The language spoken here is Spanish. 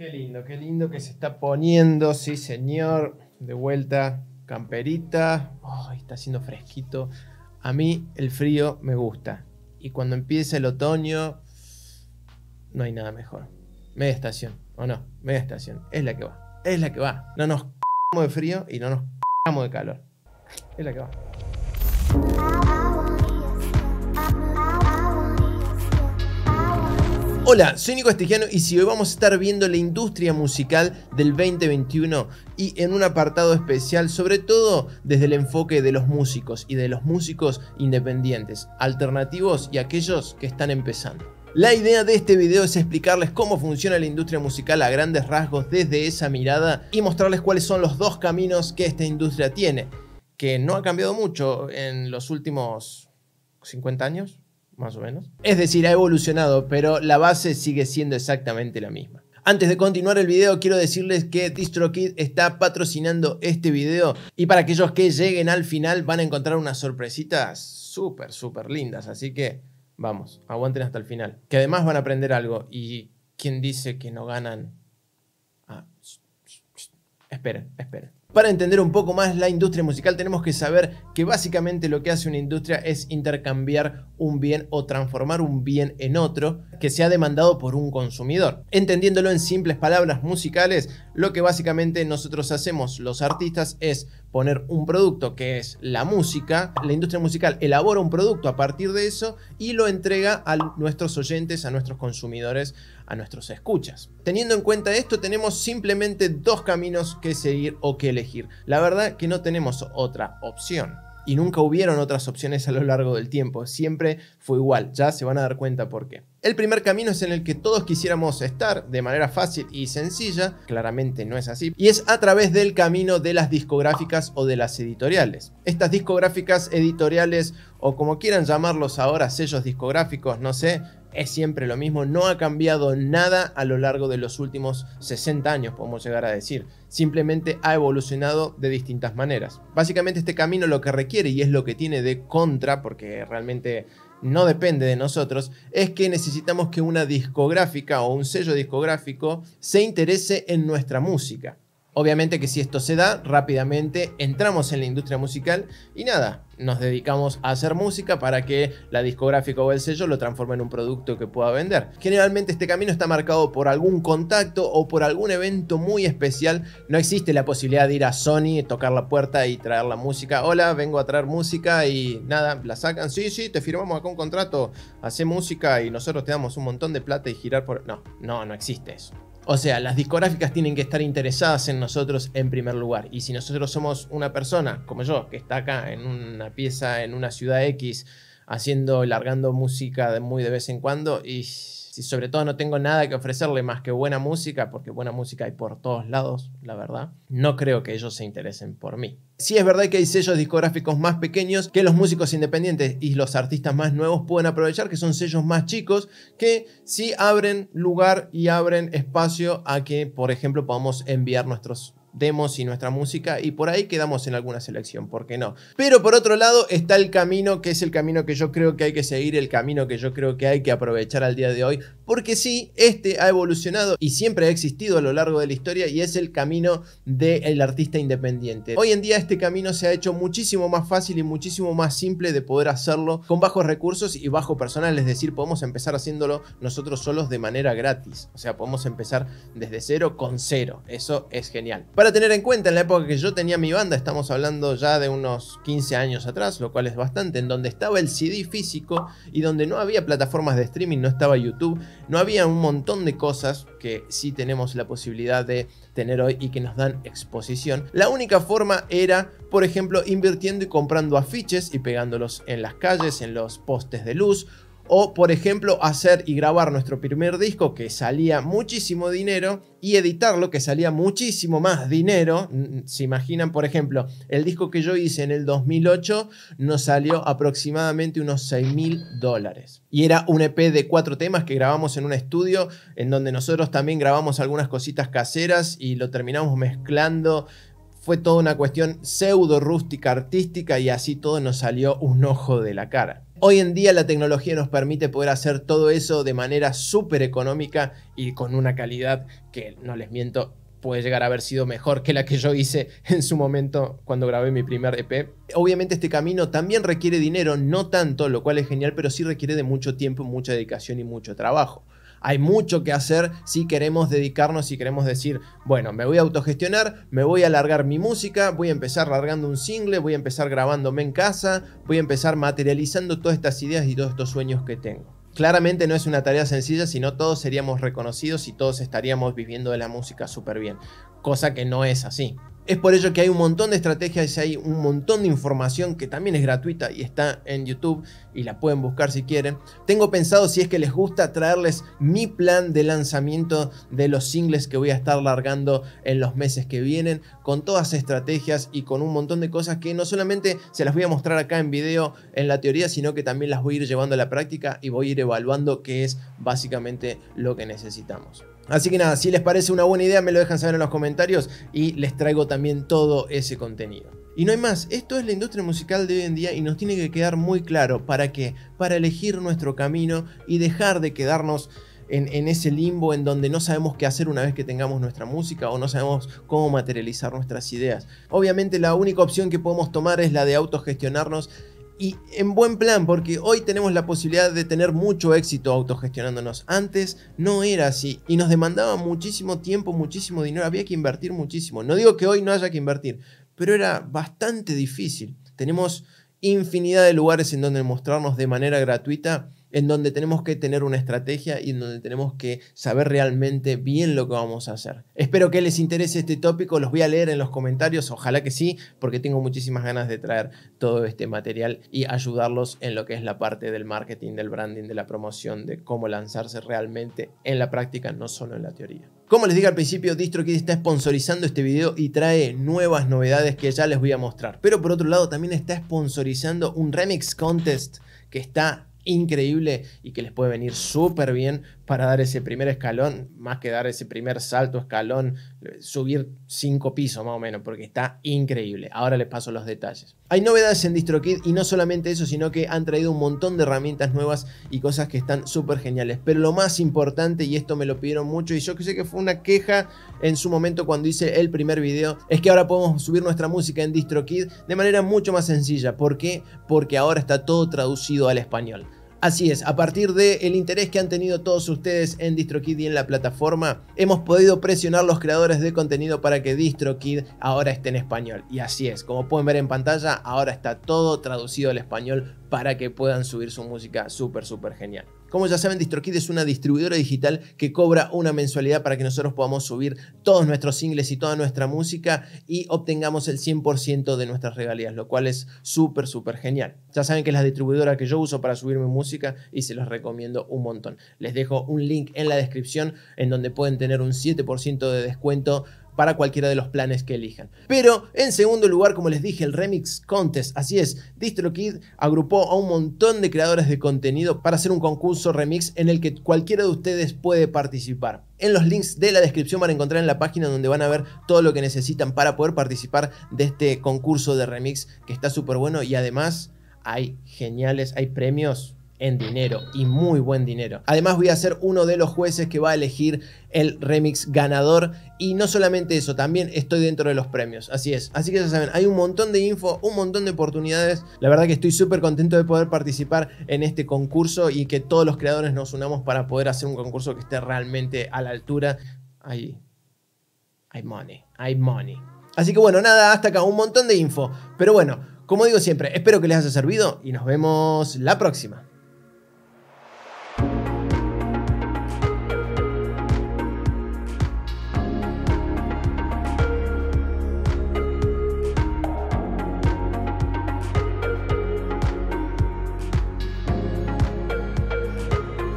Qué lindo, qué lindo que se está poniendo, sí señor. De vuelta, camperita. Ay, está haciendo fresquito. A mí el frío me gusta. Y cuando empieza el otoño, no hay nada mejor. Media estación, ¿o no? Media estación. Es la que va. Es la que va. No nos de frío y no nos de calor. Es la que va. Hola, soy Nico Estigiano y si hoy vamos a estar viendo la industria musical del 2021 y en un apartado especial, sobre todo desde el enfoque de los músicos y de los músicos independientes, alternativos y aquellos que están empezando. La idea de este video es explicarles cómo funciona la industria musical a grandes rasgos desde esa mirada y mostrarles cuáles son los dos caminos que esta industria tiene, que no ha cambiado mucho en los últimos 50 años, más o menos. Es decir, ha evolucionado, pero la base sigue siendo exactamente la misma. Antes de continuar el video, quiero decirles que DistroKid está patrocinando este video y para aquellos que lleguen al final van a encontrar unas sorpresitas súper, súper lindas. Así que vamos, aguanten hasta el final. Que además van a aprender algo y quien dice que no ganan... Ah, esperen, esperen. Para entender un poco más la industria musical tenemos que saber que básicamente lo que hace una industria es intercambiar un bien o transformar un bien en otro que se ha demandado por un consumidor. Entendiéndolo en simples palabras musicales, lo que básicamente nosotros hacemos los artistas es poner un producto que es la música, la industria musical elabora un producto a partir de eso y lo entrega a nuestros oyentes, a nuestros consumidores, a nuestros escuchas. Teniendo en cuenta esto, tenemos simplemente dos caminos que seguir o que elegir. La verdad que no tenemos otra opción y nunca hubieron otras opciones a lo largo del tiempo. Siempre fue igual, ya se van a dar cuenta por qué. El primer camino es en el que todos quisiéramos estar de manera fácil y sencilla, claramente no es así, y es a través del camino de las discográficas o de las editoriales. Estas discográficas, editoriales o como quieran llamarlos ahora, sellos discográficos, no sé, es siempre lo mismo, no ha cambiado nada a lo largo de los últimos 60 años, podemos llegar a decir. Simplemente ha evolucionado de distintas maneras. Básicamente este camino lo que requiere y es lo que tiene de contra, porque realmente no depende de nosotros, es que necesitamos que una discográfica o un sello discográfico se interese en nuestra música. Obviamente que si esto se da, rápidamente entramos en la industria musical y nada, nos dedicamos a hacer música para que la discográfica o el sello lo transforme en un producto que pueda vender. Generalmente este camino está marcado por algún contacto o por algún evento muy especial. No existe la posibilidad de ir a Sony, tocar la puerta y traer la música. Hola, vengo a traer música y nada, la sacan. Sí, sí, te firmamos acá un contrato, hace música y nosotros te damos un montón de plata y girar por... No, no, no existe eso. O sea, las discográficas tienen que estar interesadas en nosotros en primer lugar. Y si nosotros somos una persona, como yo, que está acá en una pieza, en una ciudad X, haciendo, largando música de muy de vez en cuando, y si sobre todo no tengo nada que ofrecerle más que buena música, porque buena música hay por todos lados, la verdad, no creo que ellos se interesen por mí. Sí es verdad que hay sellos discográficos más pequeños que los músicos independientes y los artistas más nuevos pueden aprovechar, que son sellos más chicos, que sí abren lugar y abren espacio a que, por ejemplo, podamos enviar nuestros demos y nuestra música y por ahí quedamos en alguna selección, ¿por qué no? Pero por otro lado está el camino que es el camino que yo creo que hay que seguir, el camino que yo creo que hay que aprovechar al día de hoy, porque sí, este ha evolucionado y siempre ha existido a lo largo de la historia y es el camino del artista independiente. Hoy en día este camino se ha hecho muchísimo más fácil y muchísimo más simple de poder hacerlo con bajos recursos y bajo personal, es decir, podemos empezar haciéndolo nosotros solos de manera gratis, o sea, podemos empezar desde cero con cero, eso es genial. Para tener en cuenta, en la época que yo tenía mi banda, estamos hablando ya de unos 15 años atrás, lo cual es bastante, en donde estaba el CD físico y donde no había plataformas de streaming, no estaba YouTube, no había un montón de cosas que sí tenemos la posibilidad de tener hoy y que nos dan exposición. La única forma era, por ejemplo, invirtiendo y comprando afiches y pegándolos en las calles, en los postes de luz o, por ejemplo, hacer y grabar nuestro primer disco que salía muchísimo dinero y editarlo que salía muchísimo más dinero. Se imaginan, por ejemplo, el disco que yo hice en el 2008 nos salió aproximadamente unos 6 mil dólares. Y era un EP de cuatro temas que grabamos en un estudio en donde nosotros también grabamos algunas cositas caseras y lo terminamos mezclando fue toda una cuestión pseudo rústica artística y así todo nos salió un ojo de la cara. Hoy en día la tecnología nos permite poder hacer todo eso de manera súper económica y con una calidad que, no les miento, puede llegar a haber sido mejor que la que yo hice en su momento cuando grabé mi primer EP. Obviamente este camino también requiere dinero, no tanto, lo cual es genial, pero sí requiere de mucho tiempo, mucha dedicación y mucho trabajo. Hay mucho que hacer si queremos dedicarnos, si queremos decir, bueno, me voy a autogestionar, me voy a alargar mi música, voy a empezar largando un single, voy a empezar grabándome en casa, voy a empezar materializando todas estas ideas y todos estos sueños que tengo. Claramente no es una tarea sencilla, sino todos seríamos reconocidos y todos estaríamos viviendo de la música súper bien, cosa que no es así. Es por ello que hay un montón de estrategias y hay un montón de información que también es gratuita y está en YouTube y la pueden buscar si quieren. Tengo pensado, si es que les gusta, traerles mi plan de lanzamiento de los singles que voy a estar largando en los meses que vienen, con todas estrategias y con un montón de cosas que no solamente se las voy a mostrar acá en video en la teoría, sino que también las voy a ir llevando a la práctica y voy a ir evaluando qué es básicamente lo que necesitamos. Así que nada, si les parece una buena idea me lo dejan saber en los comentarios y les traigo también todo ese contenido. Y no hay más, esto es la industria musical de hoy en día y nos tiene que quedar muy claro para qué, para elegir nuestro camino y dejar de quedarnos en, ese limbo en donde no sabemos qué hacer una vez que tengamos nuestra música o no sabemos cómo materializar nuestras ideas. Obviamente la única opción que podemos tomar es la de autogestionarnos y en buen plan, porque hoy tenemos la posibilidad de tener mucho éxito autogestionándonos. Antes no era así y nos demandaba muchísimo tiempo, muchísimo dinero, había que invertir muchísimo. No digo que hoy no haya que invertir, pero era bastante difícil. Tenemos infinidad de lugares en donde mostrarnos de manera gratuita en donde tenemos que tener una estrategia y en donde tenemos que saber realmente bien lo que vamos a hacer. Espero que les interese este tópico, los voy a leer en los comentarios, ojalá que sí, porque tengo muchísimas ganas de traer todo este material y ayudarlos en lo que es la parte del marketing, del branding, de la promoción, de cómo lanzarse realmente en la práctica, no solo en la teoría. Como les dije al principio, DistroKid está sponsorizando este video y trae nuevas novedades que ya les voy a mostrar. Pero por otro lado también está sponsorizando un remix contest que está increíble y que les puede venir súper bien para dar ese primer escalón, más que dar ese primer salto, escalón, subir cinco pisos más o menos, porque está increíble. Ahora les paso los detalles. Hay novedades en DistroKid y no solamente eso, sino que han traído un montón de herramientas nuevas y cosas que están súper geniales. Pero lo más importante, y esto me lo pidieron mucho, y yo que sé que fue una queja en su momento cuando hice el primer video, es que ahora podemos subir nuestra música en DistroKid de manera mucho más sencilla. ¿Por qué? Porque ahora está todo traducido al español. Así es, a partir del interés que han tenido todos ustedes en DistroKid y en la plataforma, hemos podido presionar los creadores de contenido para que DistroKid ahora esté en español. Y así es, como pueden ver en pantalla, ahora está todo traducido al español para que puedan subir su música súper, súper genial. Como ya saben, DistroKid es una distribuidora digital que cobra una mensualidad para que nosotros podamos subir todos nuestros singles y toda nuestra música y obtengamos el 100% de nuestras regalías, lo cual es súper, súper genial. Ya saben que es la distribuidora que yo uso para subir mi música y se los recomiendo un montón. Les dejo un link en la descripción en donde pueden tener un 7% de descuento para cualquiera de los planes que elijan. Pero en segundo lugar, como les dije, el Remix Contest. Así es, DistroKid agrupó a un montón de creadores de contenido para hacer un concurso remix en el que cualquiera de ustedes puede participar. En los links de la descripción van a encontrar en la página donde van a ver todo lo que necesitan para poder participar de este concurso de remix que está súper bueno y además hay geniales, hay premios en dinero y muy buen dinero. Además voy a ser uno de los jueces que va a elegir el remix ganador y no solamente eso, también estoy dentro de los premios, así es. Así que ya saben, hay un montón de info, un montón de oportunidades. La verdad que estoy súper contento de poder participar en este concurso y que todos los creadores nos unamos para poder hacer un concurso que esté realmente a la altura. Hay, hay money, hay money. Así que bueno, nada, hasta acá, un montón de info. Pero bueno, como digo siempre, espero que les haya servido y nos vemos la próxima.